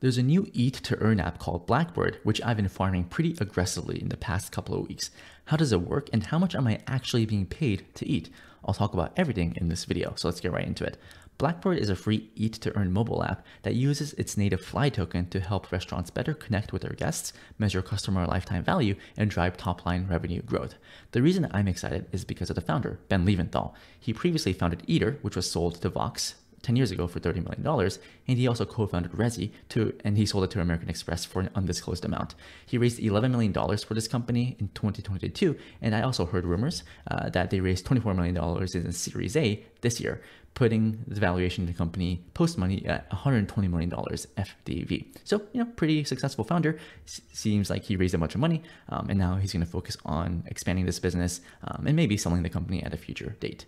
There's a new eat to earn app called Blackbird, which I've been farming pretty aggressively in the past couple of weeks. How does it work and how much am I actually being paid to eat? I'll talk about everything in this video, so let's get right into it. Blackbird is a free eat to earn mobile app that uses its native fly token to help restaurants better connect with their guests, measure customer lifetime value, and drive top line revenue growth. The reason I'm excited is because of the founder, Ben Leventhal. He previously founded Eater, which was sold to Vox 10 years ago for $30 million, and he also co-founded Resy to, and he sold it to American Express for an undisclosed amount. He raised $11 million for this company in 2022, and I also heard rumors uh, that they raised $24 million in Series A this year, putting the valuation of the company post-money at $120 million FDV. So, you know, pretty successful founder. S seems like he raised a bunch of money, um, and now he's going to focus on expanding this business um, and maybe selling the company at a future date.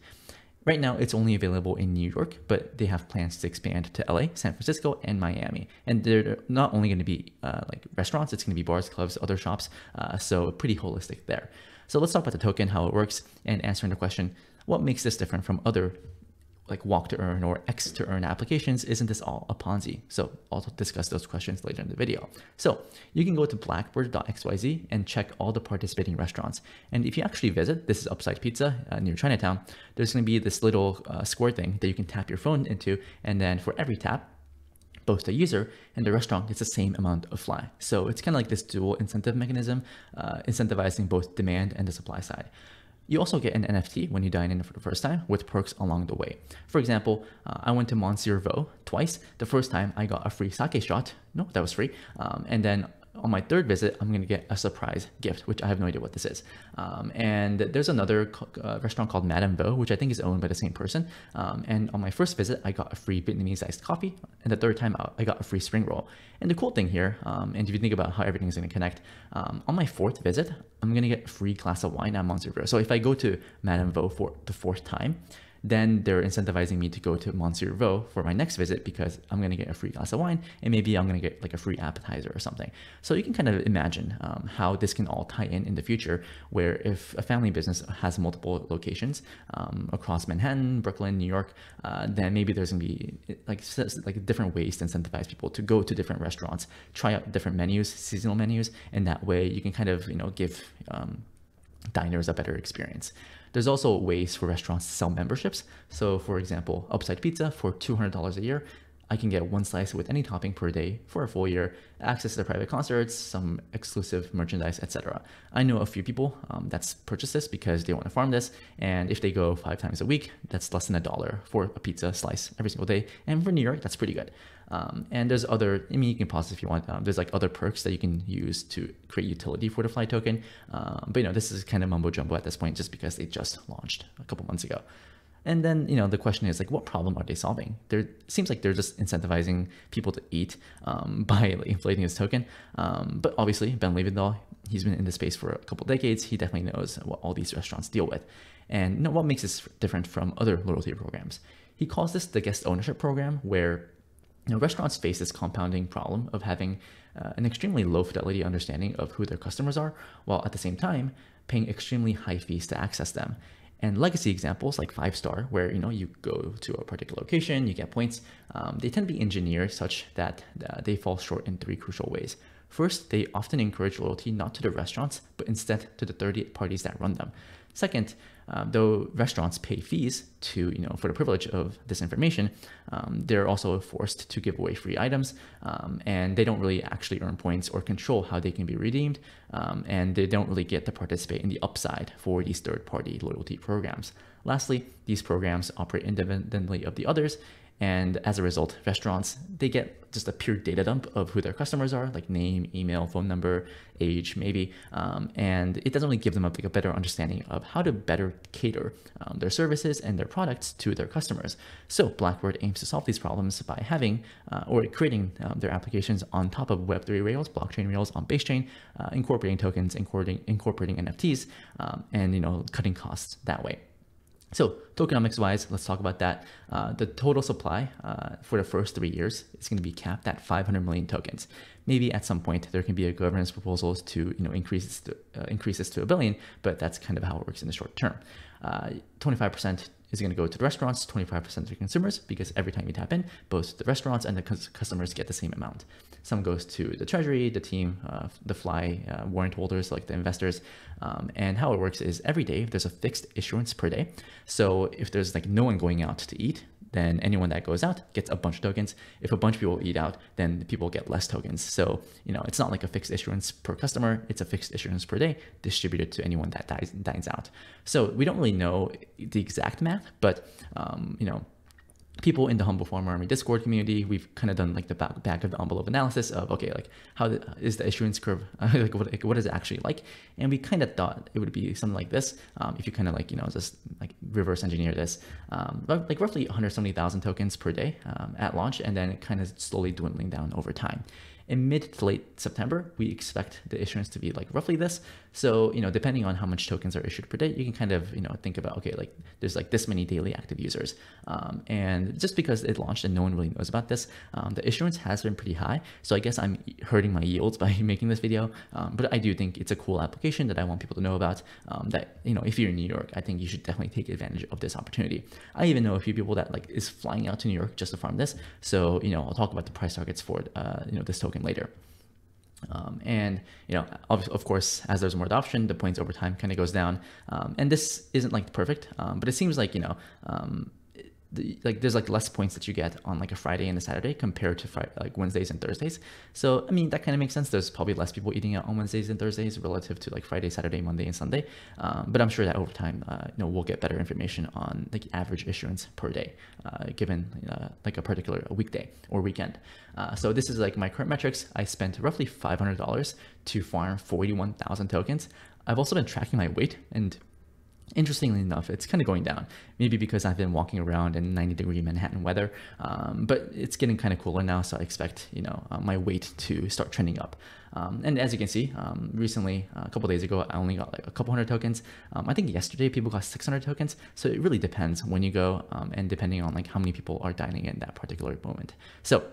Right now, it's only available in New York, but they have plans to expand to LA, San Francisco, and Miami. And they're not only going to be uh, like restaurants, it's going to be bars, clubs, other shops. Uh, so pretty holistic there. So let's talk about the token, how it works, and answering the question, what makes this different from other like walk to earn or X to earn applications, isn't this all a Ponzi? So I'll discuss those questions later in the video. So you can go to blackbird.xyz and check all the participating restaurants. And if you actually visit, this is Upside Pizza uh, near Chinatown, there's going to be this little uh, square thing that you can tap your phone into. And then for every tap, both the user and the restaurant gets the same amount of fly. So it's kind of like this dual incentive mechanism, uh, incentivizing both demand and the supply side. You also get an NFT when you dine in for the first time with perks along the way. For example, uh, I went to Monsieur Vo twice. The first time I got a free sake shot. No, that was free. Um, and then on my third visit, I'm going to get a surprise gift, which I have no idea what this is. Um, and there's another uh, restaurant called Madame Vo, which I think is owned by the same person. Um, and on my first visit, I got a free Vietnamese iced coffee. And the third time, out, I got a free spring roll. And the cool thing here, um, and if you think about how everything is going to connect, um, on my fourth visit, I'm going to get a free glass of wine at Monsieur Vo. So if I go to Madame Vo for the fourth time, then they're incentivizing me to go to Monsieur Vo for my next visit because I'm going to get a free glass of wine and maybe I'm going to get like a free appetizer or something. So you can kind of imagine um, how this can all tie in in the future where if a family business has multiple locations um, across Manhattan, Brooklyn, New York, uh, then maybe there's going to be like, like different ways to incentivize people to go to different restaurants, try out different menus, seasonal menus, and that way you can kind of, you know, give um, diners a better experience. There's also ways for restaurants to sell memberships. So for example, Upside Pizza for $200 a year, I can get one slice with any topping per day for a full year, access to private concerts, some exclusive merchandise, etc. I know a few people um, that's purchased this because they want to farm this, and if they go five times a week, that's less than a dollar for a pizza slice every single day. And for New York, that's pretty good. Um, and there's other, I mean, you can pause if you want. Um, there's like other perks that you can use to create utility for the Fly token. Um, but you know, this is kind of mumbo jumbo at this point, just because they just launched a couple months ago. And then, you know, the question is like, what problem are they solving? There seems like they're just incentivizing people to eat um, by inflating this token. Um, but obviously, Ben Leventhal, he's been in the space for a couple decades. He definitely knows what all these restaurants deal with. And you know, what makes this different from other loyalty programs? He calls this the guest ownership program, where know, restaurants face this compounding problem of having uh, an extremely low fidelity understanding of who their customers are, while at the same time paying extremely high fees to access them. And legacy examples like Five Star, where you know you go to a particular location, you get points, um, they tend to be engineered such that uh, they fall short in three crucial ways. First, they often encourage loyalty not to the restaurants, but instead to the 30 parties that run them. Second, um, though restaurants pay fees to, you know, for the privilege of this information, um, they're also forced to give away free items, um, and they don't really actually earn points or control how they can be redeemed, um, and they don't really get to participate in the upside for these third-party loyalty programs. Lastly, these programs operate independently of the others, and as a result, restaurants, they get just a pure data dump of who their customers are, like name, email, phone number, age, maybe. Um, and it doesn't really give them a, like a better understanding of how to better cater um, their services and their products to their customers. So Blackbird aims to solve these problems by having uh, or creating um, their applications on top of Web3 Rails, blockchain Rails on Basechain, uh, incorporating tokens, incorporating, incorporating NFTs, um, and you know cutting costs that way. So tokenomics wise, let's talk about that. Uh, the total supply uh, for the first three years is going to be capped at 500 million tokens. Maybe at some point there can be a governance proposals to you know increase this to, uh, increase this to a billion, but that's kind of how it works in the short term. 25% uh, is going to go to the restaurants, 25% to consumers, because every time you tap in, both the restaurants and the customers get the same amount. Some goes to the treasury, the team, uh, the fly uh, warrant holders, like the investors. Um, and how it works is every day there's a fixed issuance per day. So if there's like no one going out to eat, then anyone that goes out gets a bunch of tokens. If a bunch of people eat out, then people get less tokens. So, you know, it's not like a fixed issuance per customer, it's a fixed issuance per day distributed to anyone that dies, dines out. So we don't really know the exact math, but, um, you know, people in the humble farm army discord community we've kind of done like the back, back of the envelope analysis of okay like how is the issuance curve like what, like what is it actually like and we kind of thought it would be something like this um, if you kind of like you know just like reverse engineer this um, like roughly 170000 tokens per day um, at launch and then kind of slowly dwindling down over time in mid to late September, we expect the issuance to be like roughly this. So, you know, depending on how much tokens are issued per day, you can kind of, you know, think about, okay, like there's like this many daily active users. Um, and just because it launched and no one really knows about this, um, the issuance has been pretty high. So I guess I'm hurting my yields by making this video. Um, but I do think it's a cool application that I want people to know about um, that, you know, if you're in New York, I think you should definitely take advantage of this opportunity. I even know a few people that like is flying out to New York just to farm this. So, you know, I'll talk about the price targets for, uh, you know, this token token later. Um, and you know, of, of, course, as there's more adoption, the points over time kind of goes down. Um, and this isn't like perfect, um, but it seems like you know, um, the, like there's like less points that you get on like a Friday and a Saturday compared to Friday, like Wednesdays and Thursdays. So I mean that kind of makes sense. There's probably less people eating out on Wednesdays and Thursdays relative to like Friday, Saturday, Monday, and Sunday. Um, but I'm sure that over time, uh, you know, we'll get better information on like average issuance per day, uh, given uh, like a particular weekday or weekend. Uh, so this is like my current metrics. I spent roughly $500 to farm 41,000 tokens. I've also been tracking my weight and Interestingly enough, it's kind of going down. Maybe because I've been walking around in 90 degree Manhattan weather, um, but it's getting kind of cooler now, so I expect you know uh, my weight to start trending up. Um, and as you can see, um, recently, uh, a couple days ago, I only got like a couple hundred tokens. Um, I think yesterday people got 600 tokens. So it really depends when you go, um, and depending on like how many people are dining in that particular moment. So,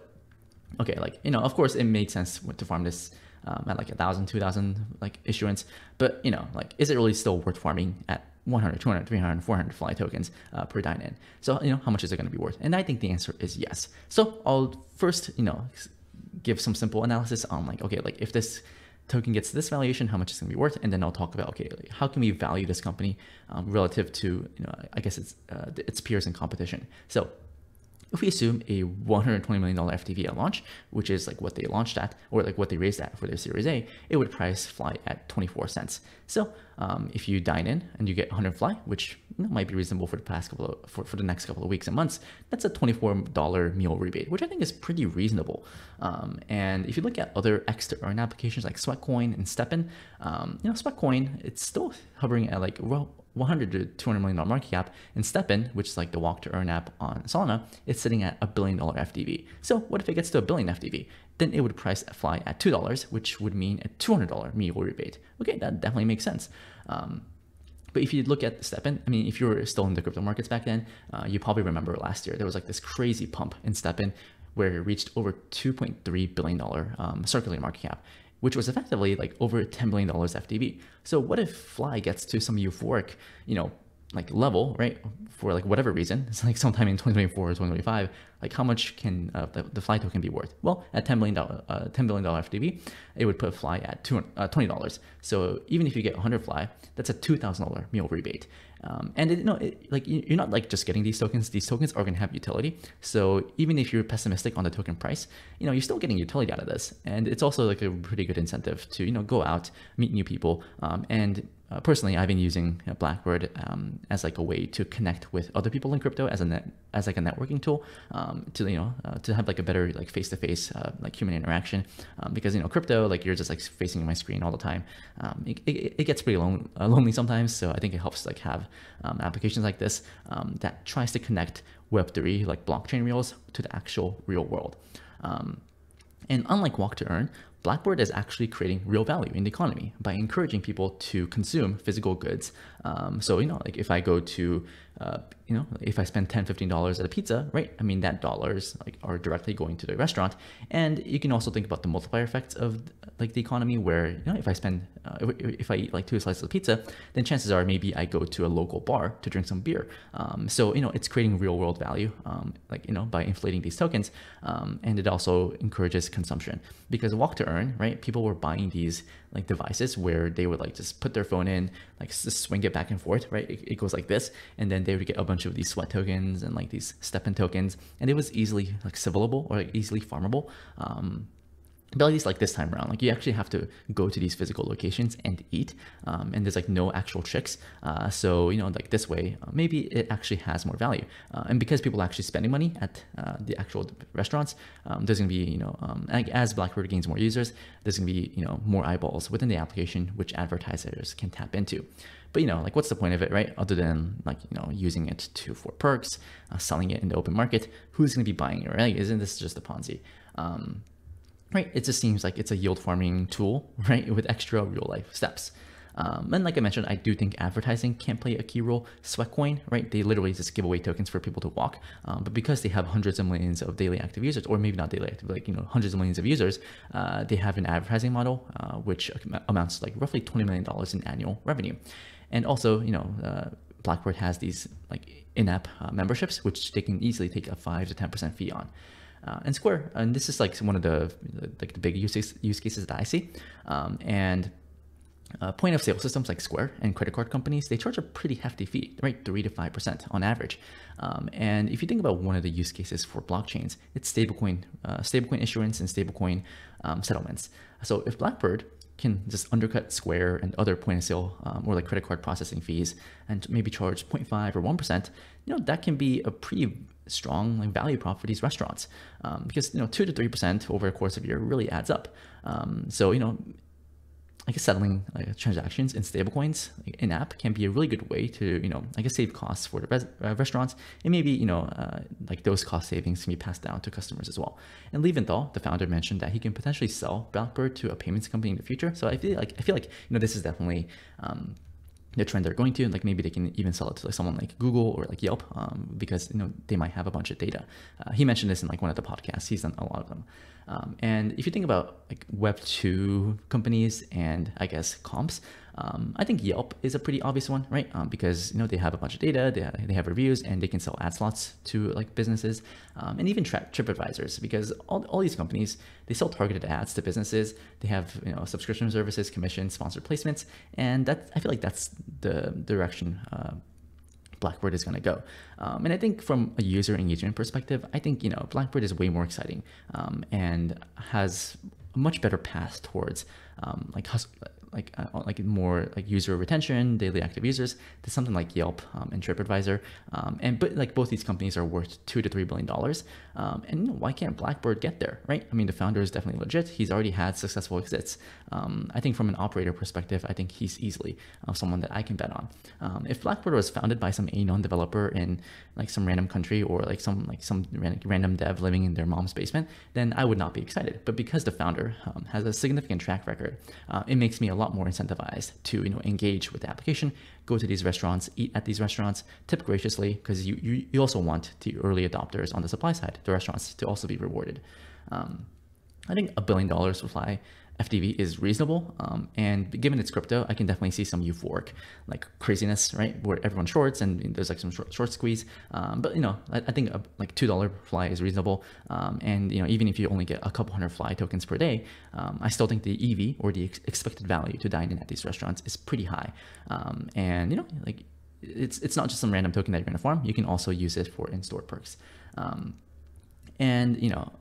okay, like you know, of course, it made sense to farm this um, at like a thousand, two thousand like issuance. But you know, like, is it really still worth farming at 100, 200, 300, 400 fly tokens uh, per dine in. So, you know, how much is it going to be worth? And I think the answer is yes. So I'll first, you know, give some simple analysis on like, okay, like if this token gets this valuation, how much it's going to be worth, and then I'll talk about okay, like how can we value this company um, relative to you know I guess it's uh, its peers in competition. So if we assume a $120 million FDV at launch, which is like what they launched at, or like what they raised at for their Series A, it would price fly at 24 cents. So um, if you dine in and you get 100 fly, which you know, might be reasonable for the past couple of, for, for the next couple of weeks and months, that's a $24 meal rebate, which I think is pretty reasonable. Um, and if you look at other X to earn applications like Sweatcoin and STEPN, um, you know, Sweatcoin, it's still hovering at like, well, 100 to 200 million dollar market cap, and STEPN, which is like the walk to earn app on Solana, it's sitting at a billion dollar FDV. So what if it gets to a billion FDV? Then it would price fly at two dollars, which would mean a $200 meal rebate. Okay, that definitely makes sense. Um, but if you look at STEPN, I mean, if you were still in the crypto markets back then, uh, you probably remember last year there was like this crazy pump in STEPN where it reached over $2.3 billion um, circulating market cap which was effectively like over $10 billion FDV. So what if Fly gets to some euphoric, you know, like level, right? For like whatever reason, it's like sometime in 2024 or 2025, like how much can uh, the, the Fly token be worth? Well, at $10 billion, uh, $10 billion FDV, it would put Fly at uh, $20. So even if you get 100 Fly, that's a $2,000 meal rebate. Um, and it, you know, it, like you're not like just getting these tokens. These tokens are going to have utility. So even if you're pessimistic on the token price, you know, you're still getting utility out of this. And it's also like a pretty good incentive to, you know, go out, meet new people, um, and uh, personally, I've been using uh, Blackbird um, as like a way to connect with other people in crypto as a net, as like a networking tool um, to you know uh, to have like a better like face to face like human interaction um, because you know crypto like you're just like facing my screen all the time. Um, it, it, it, gets pretty uh, lonely sometimes, so I think it helps like have um, applications like this um, that tries to connect Web3 like blockchain rails to the actual real world. and unlike Walk to Earn, Blackbird is actually creating real value in the economy by encouraging people to consume physical goods. Um, so, you know, like if I go to, uh, you know, if I spend 10 $15 at a pizza, right? I mean, that dollars like are directly going to the restaurant. And you can also think about the multiplier effects of like the economy where, you know, if I spend, uh, if, if, I eat like two slices of pizza, then chances are maybe I go to a local bar to drink some beer. Um, so, you know, it's creating real world value, um, like, you know, by inflating these tokens. Um, and it also encourages consumption because walk to earn, right? People were buying these like devices where they would like just put their phone in, like just swing it back and forth, right? It, it goes like this, and then they would get a bunch of these sweat tokens and like these STEPN tokens, and it was easily like sybilable or like easily farmable. Um, least like this time around, like you actually have to go to these physical locations and eat, um, and there's like no actual tricks. Uh, so you know, like this way, uh, maybe it actually has more value. Uh, and because people are actually spending money at uh, the actual restaurants, um, there's gonna be you know, um, as Blackbird gains more users, there's gonna be you know more eyeballs within the application which advertisers can tap into. But you know, like what's the point of it, right? Other than like you know using it to for perks, uh, selling it in the open market, who's gonna be buying it, right? Isn't this just a Ponzi? Right? It just seems like it's a yield farming tool, right? With extra real life steps. Um, and like I mentioned, I do think advertising can play a key role. Sweatcoin, right? They literally just give away tokens for people to walk. Um, but because they have hundreds of millions of daily active users, or maybe not daily active, like, you know, hundreds of millions of users, uh, they have an advertising model, uh, which amounts to like roughly $20 million in annual revenue. And also, you know, uh, Blackbird has these like in-app uh, memberships, which they can easily take a five to 10% fee on uh, and Square. And this is like one of the like the big use, use cases that I see. Um, and uh, point of sale systems like Square and credit card companies, they charge a pretty hefty fee, right? Three to five percent on average. Um, and if you think about one of the use cases for blockchains, it's stablecoin, uh, stablecoin issuance and stablecoin um, settlements. So if Blackbird can just undercut Square and other point of sale um, or like credit card processing fees and maybe charge 0.5 or 1%, you know, that can be a pretty strong like value prop for these restaurants um, because, you know, 2 to 3% over the course of a year really adds up. Um, so, you know, I guess settling like, transactions in stablecoins like, in app can be a really good way to, you know, I guess save costs for the res- uh, restaurants and maybe, you know, uh, like those cost savings can be passed down to customers as well. And Leventhal, the founder, mentioned that he can potentially sell Blackbird to a payments company in the future. So I feel like I feel like you know this is definitely um, the trend they're going to and like maybe they can even sell it to like someone like google or like yelp um, because you know they might have a bunch of data. Uh, he mentioned this in like one of the podcasts. He's done a lot of them. Um, and if you think about like web 2 companies and i guess comps um, I think Yelp is a pretty obvious one, right? Um, because you know they have a bunch of data, they have, they have reviews, and they can sell ad slots to like businesses, um, and even tra- TripAdvisors because all, all these companies they sell targeted ads to businesses. They have you know subscription services, commission, sponsored placements, and that I feel like that's the direction. Uh, Blackbird is going to go. Um, and I think from a user engagement perspective, I think you know Blackbird is way more exciting um, and has a much better path towards um, like hus- like uh, like more like user retention, daily active users to something like Yelp um, and TripAdvisor. Um, and but like both these companies are worth two to three billion dollars. Um, and why can't Blackbird get there, right? I mean, the founder is definitely legit. He's already had successful exits. Um, I think from an operator perspective, I think he's easily uh, someone that I can bet on. Um, if Blackbird was founded by some anon developer in like some random country or like some like some random dev living in their mom's basement, then I would not be excited. But because the founder um, has a significant track record, uh, it makes me a lot more incentivized to you know engage with the application, go to these restaurants, eat at these restaurants, tip graciously because you, you you also want the early adopters on the supply side, the restaurants, to also be rewarded. Um, I think a billion dollars supply FDV is reasonable. Um, and given it's crypto, I can definitely see some euphoric like craziness, right? Where everyone shorts and there's like some short, short squeeze. Um, but you know, I, I think a, like two dollar fly is reasonable. Um, and you know, even if you only get a couple hundred fly tokens per day, um, I still think the EV or the ex- expected value to dine in at these restaurants is pretty high. Um, and you know, like it's it's not just some random token that you're going to farm. You can also use it for in-store perks. Um, and you know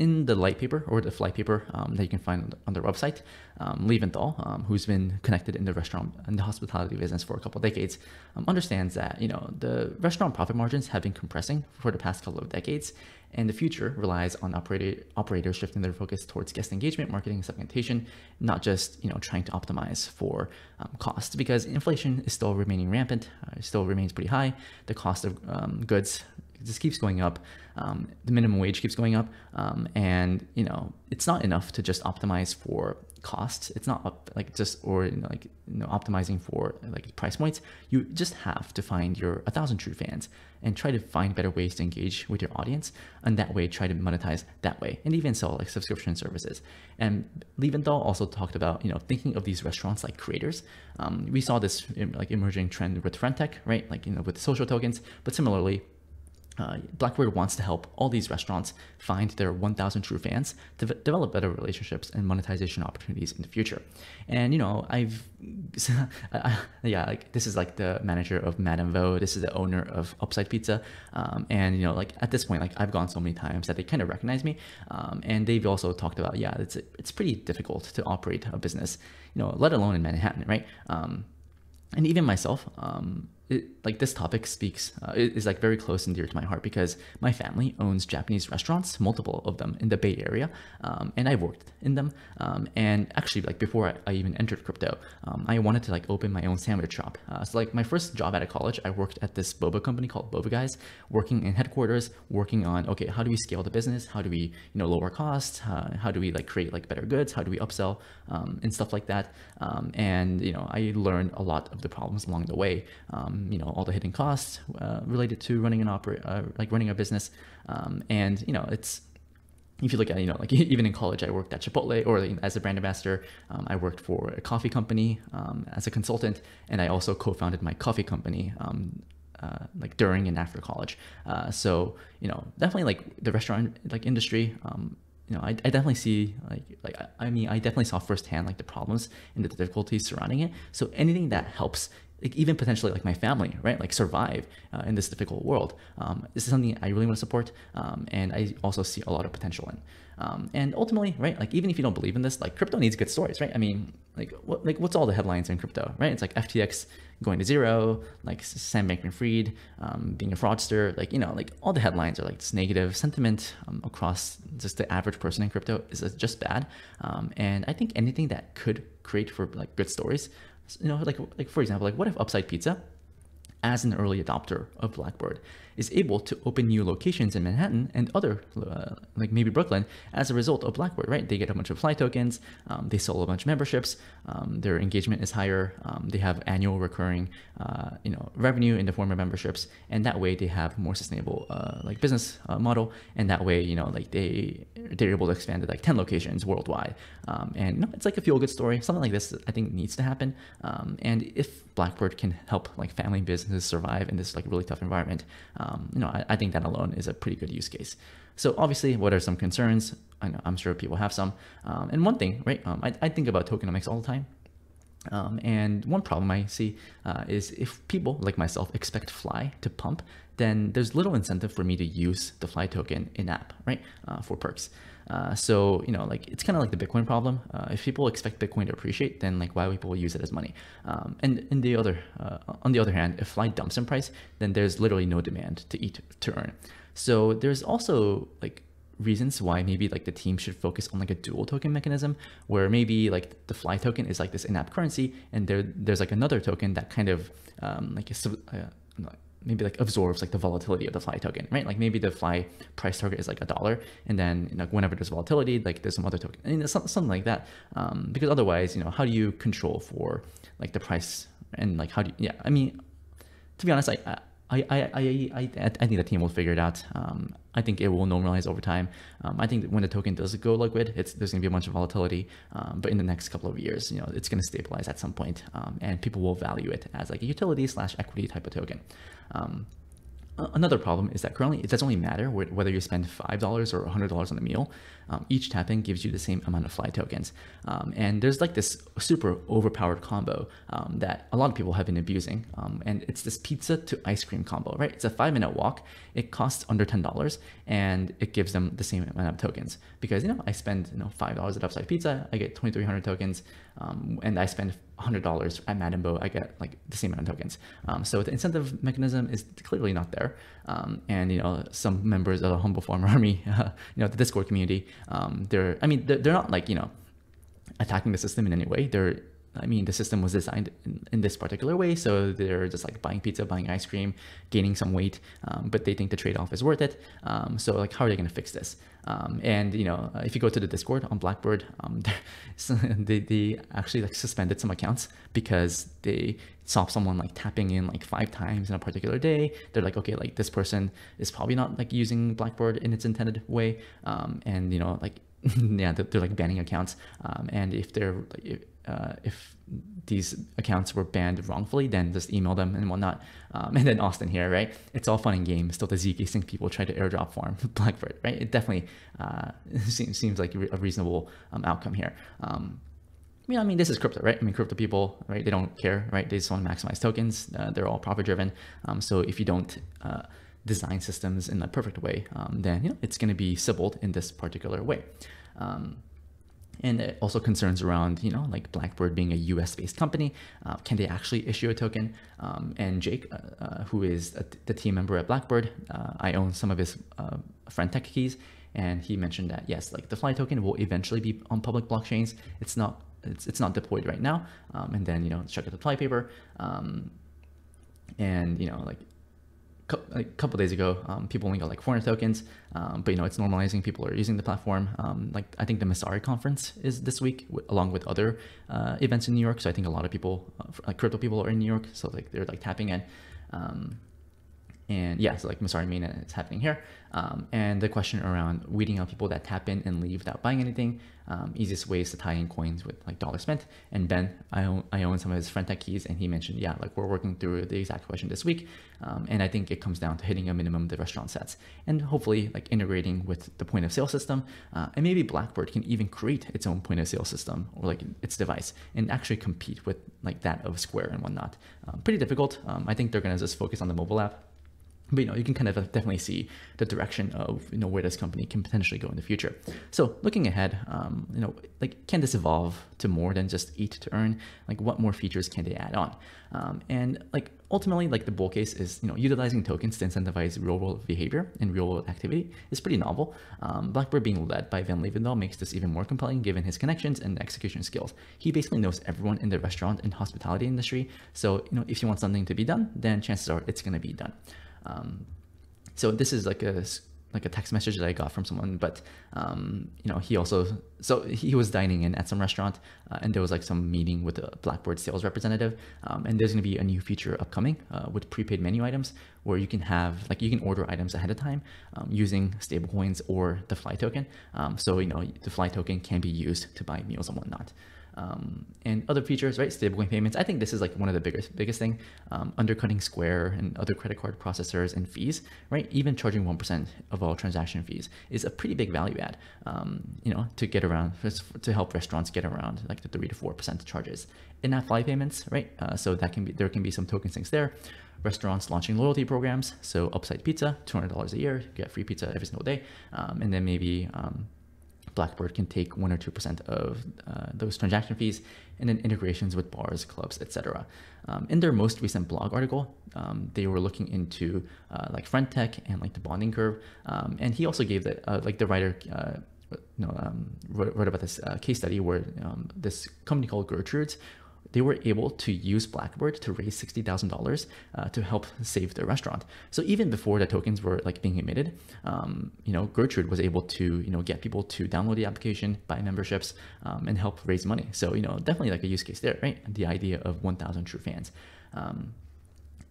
in the light paper or the flight paper um, that you can find on their website, um, Leventhal, um, who's been connected in the restaurant and the hospitality business for a couple of decades, um, understands that you know the restaurant profit margins have been compressing for the past couple of decades, and the future relies on operator, operators shifting their focus towards guest engagement, marketing, and segmentation, not just you know trying to optimize for um, cost because inflation is still remaining rampant, uh, still remains pretty high. The cost of um, goods it just keeps going up. Um, the minimum wage keeps going up, um, and you know it's not enough to just optimize for costs. It's not like just or you know, like you know optimizing for like price points. You just have to find your a thousand true fans and try to find better ways to engage with your audience, and that way try to monetize that way, and even sell like subscription services. And Leventhal also talked about you know thinking of these restaurants like creators. Um, we saw this like emerging trend with Friendtech, right? Like you know with social tokens, but similarly uh, Blackbird wants to help all these restaurants find their 1,000 true fans to develop better relationships and monetization opportunities in the future. And you know, I've yeah, like this is like the manager of Madame Vo. This is the owner of Upside Pizza, um, and you know, like at this point, like I've gone so many times that they kind of recognize me. Um, and they've also talked about yeah, it's it's pretty difficult to operate a business, you know, let alone in Manhattan, right? Um, and even myself, um, it, like this topic speaks uh, is like very close and dear to my heart because my family owns Japanese restaurants, multiple of them in the Bay Area, um, and I've worked in them. Um, and actually, like before I, I even entered crypto, um, I wanted to like open my own sandwich shop. Uh, so like my first job out of college, I worked at this boba company called Boba Guys, working in headquarters, working on okay, how do we scale the business? How do we you know lower costs? Uh, how do we like create like better goods? How do we upsell um, and stuff like that? Um, and you know, I learned a lot of the problems along the way. Um, you know all the hidden costs uh, related to running an operate uh, like running a business. Um, and you know it's if you look at you know like even in college i worked at chipotle or as a brand ambassador. Um, i worked for a coffee company um, as a consultant and i also co-founded my coffee company um, uh, like during and after college. Uh, so you know definitely like the restaurant like industry um, you know, I, I definitely see like like I mean I definitely saw firsthand like the problems and the difficulties surrounding it. So anything that helps like even potentially like my family, right? Like survive uh, in this difficult world. Um, this is something I really want to support, um, and I also see a lot of potential in. Um, and ultimately, right? Like even if you don't believe in this, like crypto needs good stories, right? I mean, like what like what's all the headlines in crypto, right? It's like FTX going to zero, like Sam Bankman-Fried um, being a fraudster, like you know, like all the headlines are like this negative sentiment um, across just the average person in crypto is just bad. Um, and I think anything that could create for like good stories you know, like like for example, like what if Upside Pizza, as an early adopter of Blackbird, is able to open new locations in Manhattan and other, uh, like maybe Brooklyn, as a result of Blackbird, right? They get a bunch of fly tokens, um, they sell a bunch of memberships, um, their engagement is higher, um, they have annual recurring, uh, you know, revenue in the form of memberships, and that way they have more sustainable, uh, like business uh, model, and that way, you know, like they they're able to expand to like 10 locations worldwide, um, and you know, it's like a feel good story. Something like this, I think, needs to happen, um, and if Blackbird can help like family businesses survive in this like really tough environment, um, you know, I, I, think that alone is a pretty good use case. So obviously, what are some concerns? I know, I'm sure people have some. Um, and one thing, right? Um, I, I, think about tokenomics all the time. Um, and one problem I see uh, is if people like myself expect Fly to pump, then there's little incentive for me to use the Fly token in app, right? Uh, for perks. Uh, so you know, like it's kind of like the Bitcoin problem. Uh, if people expect Bitcoin to appreciate, then like why would people use it as money? Um, and in the other, uh, on the other hand, if Fly dumps in price, then there's literally no demand to eat to earn. So there's also like reasons why maybe like the team should focus on like a dual token mechanism where maybe like the fly token is like this in-app currency and there there's like another token that kind of um, like a, uh, maybe like absorbs like the volatility of the fly token, right? Like maybe the fly price target is like a dollar, and then know, whenever there's volatility, like there's some other token, and something like that. Um, because otherwise, you know, how do you control for like the price and like how do you, yeah? I mean, to be honest, I I I I I, I think the team will figure it out. Um, I think it will normalize over time. Um, I think when the token does go liquid, it's there's gonna be a bunch of volatility, um, but in the next couple of years, you know, it's gonna stabilize at some point, um, and people will value it as like a utility slash equity type of token. Um, another problem is that currently it doesn't really matter whether you spend $5 or $100 on a meal. Um, each tap-in gives you the same amount of fly tokens. Um, and there's like this super overpowered combo um, that a lot of people have been abusing. Um, and it's this pizza to ice cream combo, right? It's a five minute walk. It costs under $10 and it gives them the same amount of tokens because, you know, I spend, you know, $5 at Upside Pizza, I get 2,300 tokens um, and I spend $100 at Madame Vo, I get like the same amount of tokens. Um, so the incentive mechanism is clearly not there. Um, and, you know, some members of the Humble Farm Army, uh, you know, the Discord community, um, they're, I mean, they're, they're not like, you know, attacking the system in any way. They're I mean, the system was designed in, in, this particular way, so they're just like buying pizza, buying ice cream, gaining some weight, um, but they think the trade-off is worth it. Um, so like, how are they going to fix this? Um, and you know, if you go to the Discord on Blackbird, um, they, they actually like suspended some accounts because they saw someone like tapping in like five times in a particular day. They're like, okay, like this person is probably not like using Blackbird in its intended way, um, and you know, like yeah, they're, they're, like banning accounts. Um, and if they're if, uh, if these accounts were banned wrongfully, then just email them and whatnot. Um, and then Austin here, right? It's all fun and games. Still, the zkSync people try to airdrop farm Blackbird, right? It definitely uh, seems, seems like a reasonable um, outcome here. Um, I mean, I mean, this is crypto, right? I mean, crypto people, right? They don't care, right? They just want to maximize tokens. Uh, they're all profit driven. Um, so if you don't uh, design systems in the perfect way, um, then you know it's going to be sybiled in this particular way. Um, and also concerns around, you know, like Blackbird being a US based company. Uh, can they actually issue a token? Um, and Jake, uh, uh, who is a, the team member at Blackbird, uh, I own some of his uh, friend tech keys. And he mentioned that, yes, like the Fly token will eventually be on public blockchains. It's not it's, it's not deployed right now. Um, and then, you know, check out the Fly paper. Um, and, you know, like a couple days ago, um, people only got like 400 tokens, um, but you know it's normalizing. People are using the platform. Um, like I think the Messari conference is this week, along with other uh, events in New York. So I think a lot of people, uh, like crypto people, are in New York. So like they're like tapping in. And yeah, so like Messari mainnet is happening here. Um, and the question around weeding out people that tap in and leave without buying anything. Um, easiest ways to tie in coins with like dollar spent. And Ben, I own, I own some of his friend tech keys and he mentioned, yeah, like we're working through the exact question this week. Um, and I think it comes down to hitting a minimum the restaurant sets and hopefully like integrating with the point of sale system. Uh, and maybe Blackbird can even create its own point of sale system or like its device and actually compete with like that of Square and whatnot. Um, pretty difficult. Um, I think they're going to just focus on the mobile app but you know you can kind of definitely see the direction of you know where this company can potentially go in the future. So looking ahead um, you know like can this evolve to more than just eat to earn? Like what more features can they add on? Um, and like ultimately like the bull case is you know utilizing tokens to incentivize real world behavior and real world activity is pretty novel. Um, blackbird being led by Ben Leventhal makes this even more compelling given his connections and execution skills. He basically knows everyone in the restaurant and hospitality industry. So you know if you want something to be done then chances are it's going to be done um, so this is like a like a text message that I got from someone, but um, you know, he also so he was dining in at some restaurant, uh, and there was like some meeting with a Blackbird sales representative, um, and there's going to be a new feature upcoming uh, with prepaid menu items where you can have like you can order items ahead of time um, using stablecoins or the Fly token. Um, so you know, the Fly token can be used to buy meals and whatnot um, and other features, right? Stablecoin payments. I think this is like one of the biggest biggest thing. Um, undercutting Square and other credit card processors and fees, right? Even charging one percent of all transaction fees is a pretty big value add. Um, you know, to get around to help restaurants get around like the three to four percent charges in that fly payments, right? Uh, so that can be there can be some token sinks there. Restaurants launching loyalty programs, so Upside Pizza, two hundred dollars a year, get free pizza every single day, um, and then maybe um, Blackbird can take one or two percent of uh, those transaction fees, and then integrations with bars, clubs, etc. Um, in their most recent blog article, um, they were looking into uh, like friend tech and like the bonding curve, um, and he also gave the uh, like the writer. Uh, you know, um, wrote, wrote, about this uh, case study where um, this company called Gertrude's they were able to use Blackbird to raise $60,000 uh, to help save their restaurant. So even before the tokens were like being emitted, um, you know, Gertrude was able to, you know, get people to download the application, buy memberships, um, and help raise money. So, you know, definitely like a use case there, right? The idea of 1,000 true fans. Um,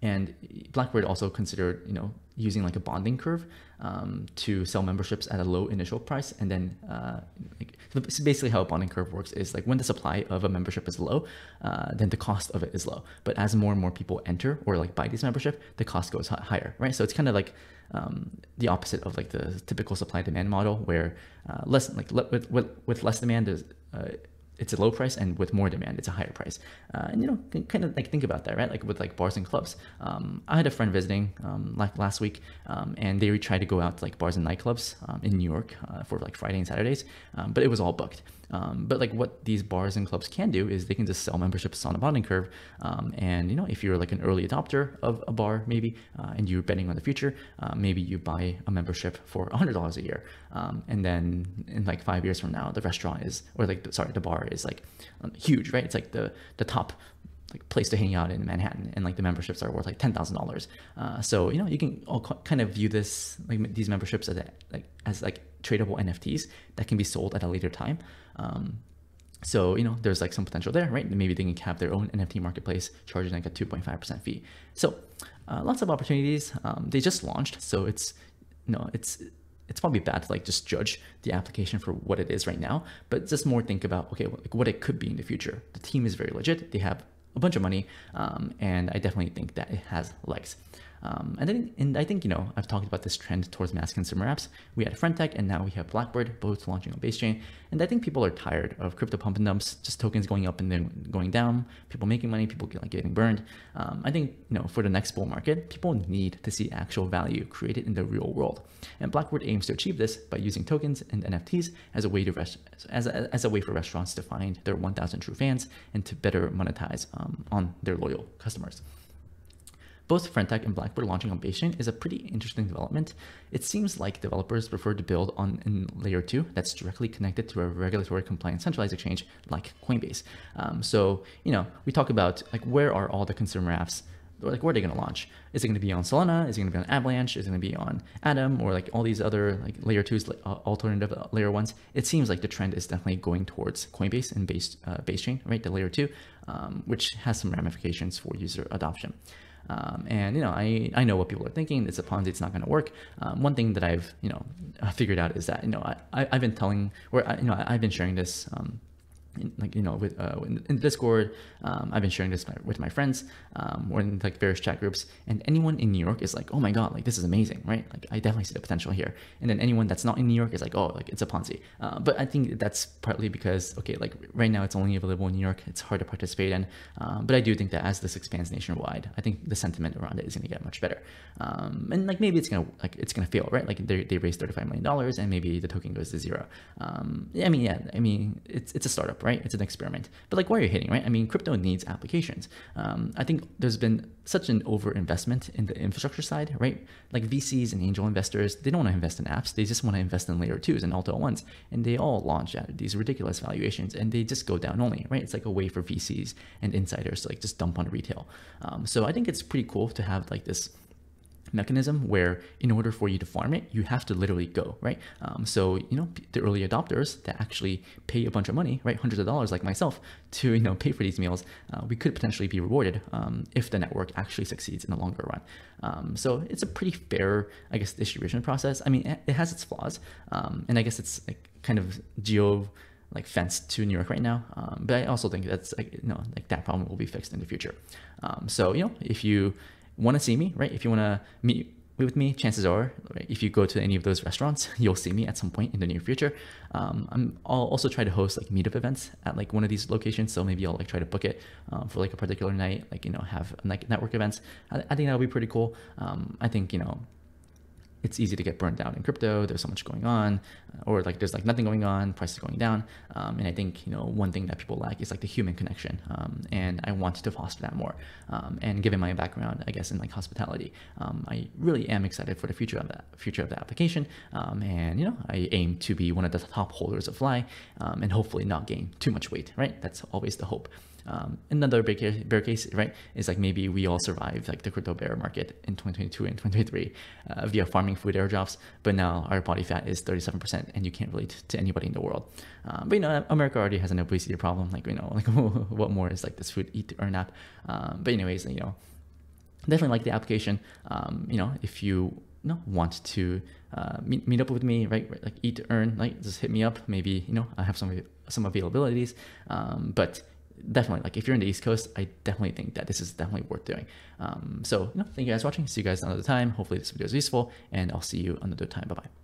and Blackbird also considered, you know, using like a bonding curve um, to sell memberships at a low initial price. And then uh, like, basically how a bonding curve works is like when the supply of a membership is low, uh, then the cost of it is low. But as more and more people enter or like buy this membership, the cost goes higher, right? So it's kind of like um, the opposite of like the typical supply demand model where uh, less like with, with, with less demand, is, uh, it's a low price and with more demand it's a higher price. Uh, and you know kind of like think about that right? Like with like bars and clubs. Um, i had a friend visiting um, like last week um, and they tried to go out to like bars and nightclubs um, in new york uh, for like friday and saturdays um, but it was all booked um, but like what these bars and clubs can do is they can just sell memberships on a bonding curve. Um, and you know, if you're like an early adopter of a bar, maybe, uh, and you're betting on the future, uh, maybe you buy a membership for $100 a year. Um, and then in like five years from now, the restaurant is, or like, sorry, the bar is like um, huge, right? It's like the the top like place to hang out in Manhattan, and like the memberships are worth like ten thousand uh, dollars. So you know you can all kind of view this like these memberships as a, like as like tradable NFTs that can be sold at a later time. Um, so you know there's like some potential there, right? Maybe they can have their own NFT marketplace, charging like a 2.5% fee. So uh, lots of opportunities. Um, they just launched, so it's you know it's it's probably bad to like just judge the application for what it is right now, but just more think about okay, like what it could be in the future. The team is very legit. They have a bunch of money, um, and I definitely think that it has legs. Um, and then, and I think you know, I've talked about this trend towards mass consumer apps. We had Friendtech, and now we have Blackbird, both launching on Basechain. And I think people are tired of crypto pump and dumps, just tokens going up and then going down, people making money, people like getting burned. Um, I think you know, for the next bull market, people need to see actual value created in the real world. And Blackbird aims to achieve this by using tokens and NFTs as a way to rest, as a, as a way for restaurants to find their 1,000 true fans and to better monetize um, on their loyal customers. Both Friendtech and Blackbird launching on Basechain is a pretty interesting development. It seems like developers prefer to build on in layer two that's directly connected to a regulatory compliant centralized exchange like Coinbase. Um, so, you know, we talk about like where are all the consumer apps like where are they going to launch? Is it going to be on Solana? Is it going to be on Avalanche? Is it going to be on Atom or like all these other like layer twos, uh, alternative layer ones? It seems like the trend is definitely going towards Coinbase and base uh, base chain, right? The layer two, um, which has some ramifications for user adoption. Um, and you know, I, I know what people are thinking. It's a Ponzi. It's not going to work. Um, one thing that I've you know figured out is that you know I, I have been telling or I, you know I've been sharing this um, like you know with uh, in, in Discord. Um, I've been sharing this with my friends um, or in like various chat groups, and anyone in New York is like, oh my god, like this is amazing, right? Like I definitely see the potential here. And then anyone that's not in New York is like, oh, like it's a Ponzi. Uh, but I think that's partly because okay, like right now it's only available in New York. It's hard to participate in. Um, but I do think that as this expands nationwide, I think the sentiment around it is going to get much better. Um, and like maybe it's gonna like it's gonna fail, right? Like they they raised thirty five million dollars, and maybe the token goes to zero. Um, I mean, yeah, I mean it's it's a startup, right? It's an experiment. But like, where are you hitting, right? I mean, crypto needs applications. Um, I think there's been such an overinvestment in the infrastructure side, right? Like VCs and angel investors, they don't want to invest in apps. They just want to invest in layer twos and Alto ones. And they all launch at these ridiculous valuations and they just go down only, right? It's like a way for VCs and insiders to like just dump on retail. Um, so I think it's pretty cool to have like this mechanism where in order for you to farm it you have to literally go right um, so you know the early adopters that actually pay a bunch of money right hundreds of dollars like myself to you know pay for these meals uh, we could potentially be rewarded um, if the network actually succeeds in the longer run um, so it's a pretty fair i guess distribution process i mean it has its flaws um, and i guess it's like kind of geo like fenced to New York right now. Um, but I also think that's like you know like that problem will be fixed in the future. Um, so you know if you want to see me, right? If you want to meet with me, chances are, right, if you go to any of those restaurants, you'll see me at some point in the near future. Um, I'm, I'll also try to host like meetup events at like one of these locations. So maybe I'll like try to book it um, for like a particular night, like, you know, have like network events. I, I think that'll be pretty cool. Um, I think, you know, it's easy to get burned out in crypto. There's so much going on, or like there's like nothing going on, prices going down. Um, and I think you know one thing that people lack is like the human connection. Um, and I want to foster that more. Um, and given my background, I guess in like hospitality, um, I really am excited for the future of that future of the application. Um, and you know I aim to be one of the top holders of Fly, um, and hopefully not gain too much weight. Right, that's always the hope. Um, another bear case, bear case, right, is like maybe we all survived like the crypto bear market in 2022 and 2023 uh, via farming food airdrops, but now our body fat is 37% and you can't relate to anybody in the world. Um, but you know, America already has an obesity problem. Like, you know, like what more is like this food eat earn app. Um, but anyways, you know, definitely like the application. Um, you know, if you know, want to uh, meet, meet up with me, right? Like eat to earn, like just hit me up. Maybe, you know, I have some, some availabilities. Um, but definitely like if you're in the east coast i definitely think that this is definitely worth doing. Um, so you know thank you guys for watching. See you guys another time. Hopefully this video is useful and i'll see you another time. Bye bye